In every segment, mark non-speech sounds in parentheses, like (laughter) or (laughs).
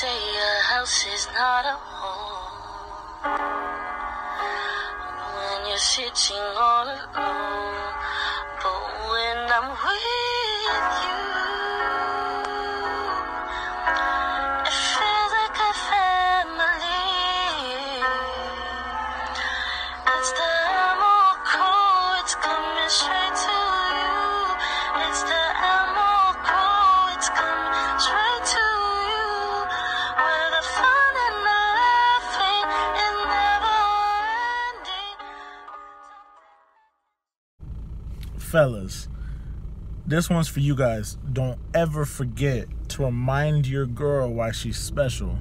say a house is not a home when you're sitting all alone. But when I'm with fellas, this one's for you guys. Don't ever forget to remind your girl why she's special.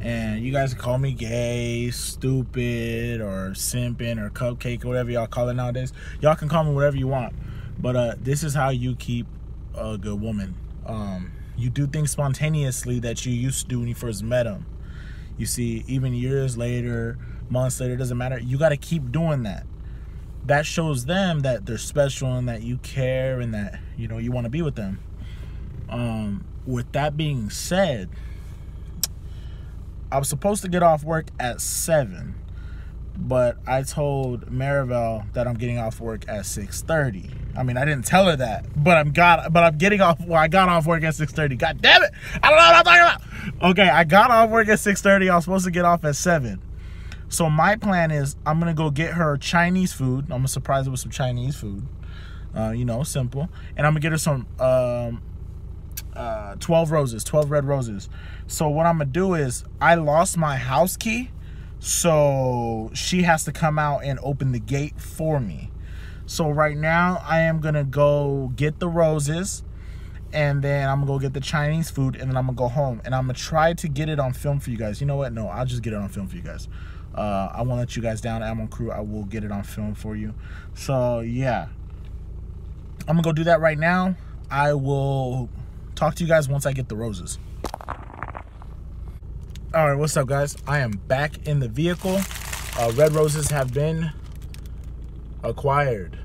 And you guys call me gay, stupid, or simping, or cupcake, or whatever y'all call it nowadays. Y'all can call me whatever you want. But uh, this is how you keep a good woman. Um, you do things spontaneously that you used to do when you first met them. You see, even years later, months later, doesn't matter. You got to keep doing that that shows them that they're special and that you care and that you know you want to be with them. Um with that being said i was supposed to get off work at 7 but i told Marivel that i'm getting off work at 6.30 i mean i didn't tell her that but i'm got but i'm getting off well i got off work at 6.30 god damn it! I don't know what i'm talking about! Okay i got off work at 6.30 i was supposed to get off at 7 so my plan is I'm gonna go get her Chinese food. I'm gonna surprise her with some Chinese food. Uh, you know, simple. And I'm gonna get her some um, uh, 12 roses, 12 red roses. So what I'm gonna do is I lost my house key, so she has to come out and open the gate for me. So right now I am gonna go get the roses and then I'm gonna go get the Chinese food, and then I'm gonna go home, and I'm gonna try to get it on film for you guys. You know what? No, I'll just get it on film for you guys. Uh, I won't let you guys down. Ammo Crew, I will get it on film for you. So yeah, I'm gonna go do that right now. I will talk to you guys once I get the roses. All right, what's up, guys? I am back in the vehicle. Uh, red roses have been acquired.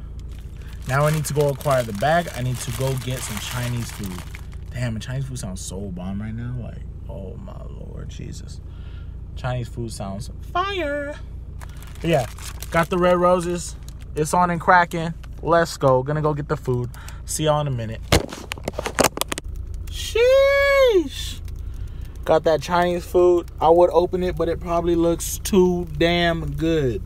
Now I need to go acquire the bag. I need to go get some Chinese food. Damn, Chinese food sounds so bomb right now. Like, oh my lord, Jesus. Chinese food sounds fire. But yeah, got the red roses. It's on and cracking. Let's go. Gonna go get the food. See y'all in a minute. Sheesh. Got that Chinese food. I would open it, but it probably looks too damn good.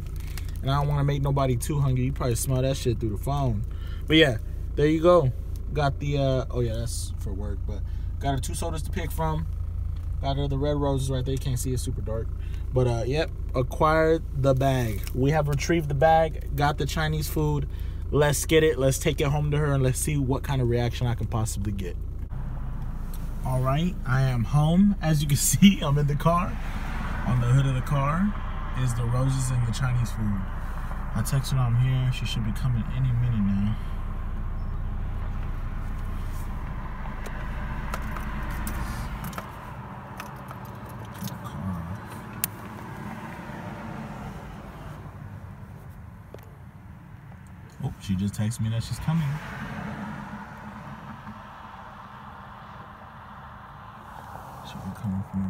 And I don't want to make nobody too hungry. You probably smell that shit through the phone. But yeah, there you go. Got the uh oh yeah, that's for work, but got her two sodas to pick from. Got her the red roses right there. You can't see it's super dark. But uh yep, acquired the bag. We have retrieved the bag, got the Chinese food. Let's get it. Let's take it home to her and let's see what kind of reaction I can possibly get. All right, I am home. As you can (laughs) see, I'm in the car. On the hood of the car is the roses and the Chinese food. I texted her I'm here. She should be coming any minute now. Car. Oh, she just texted me that she's coming. Coming from.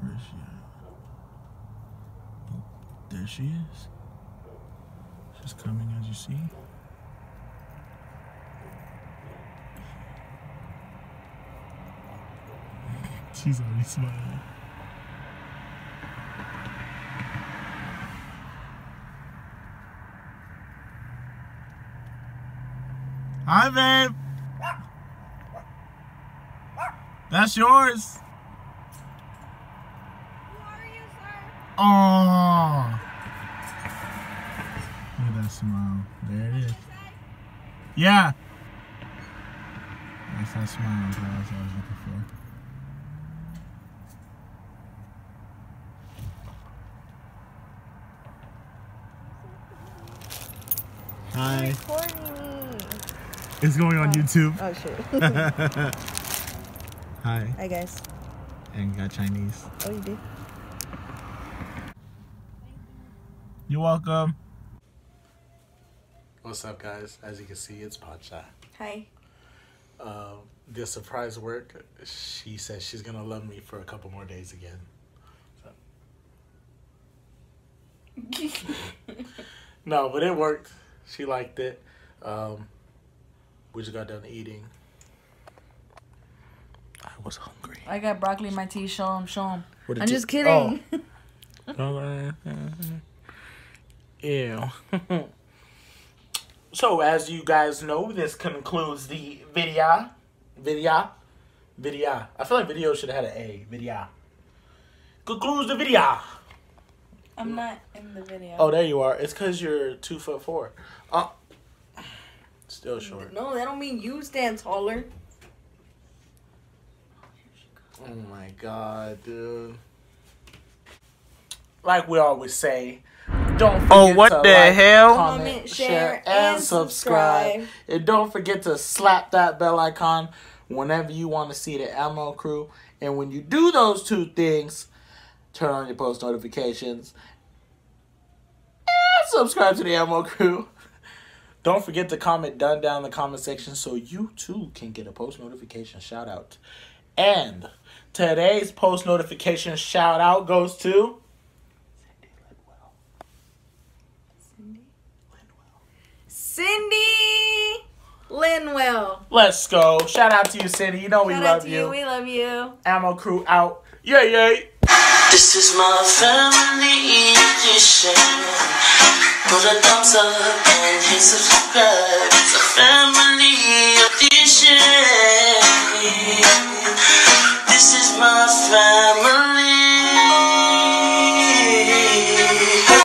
Where is she at? Oh, there she is. She's coming as you see. She's already smiling. Hi, babe. That's yours. Oh. Look at that smile. There it is. Yeah. That's that smile that I was looking for. Hi. Recording me. It's going on YouTube. Oh shit. (laughs) Hi. Hi guys. And got Chinese. Oh you did? You're welcome. What's up, guys? As you can see, it's Pacha. Hi. Um, the surprise work. She says she's gonna love me for a couple more days again. So. (laughs) no, but it worked. She liked it. Um, we just got done eating. I was hungry. I got broccoli in my tea. Show him, show him. I'm you- just kidding. Oh. (laughs) Ew. (laughs) so, as you guys know, this concludes the video. Video. Video. I feel like video should have had an A. Video. Concludes the video. I'm not in the video. Oh, there you are. It's because you're two foot four. Uh, still short. No, that don't mean you stand taller. Oh my god, dude. Like we always say, don't oh, forget Oh, what to the like, hell? comment, share, and subscribe. And don't forget to slap that bell icon whenever you want to see the Ammo Crew. And when you do those two things, turn on your post notifications and subscribe to the Ammo Crew. Don't forget to comment done down in the comment section so you too can get a post notification shout out. And today's post notification shout out goes to Cindy Linwell. Cindy Linwell. Let's go. Shout out to you, Cindy. You know we love out to you. you. We love you. Ammo Crew out. Yay, yay. This is my family edition. Put a thumbs up and hit subscribe. It's a family edition. This is my family.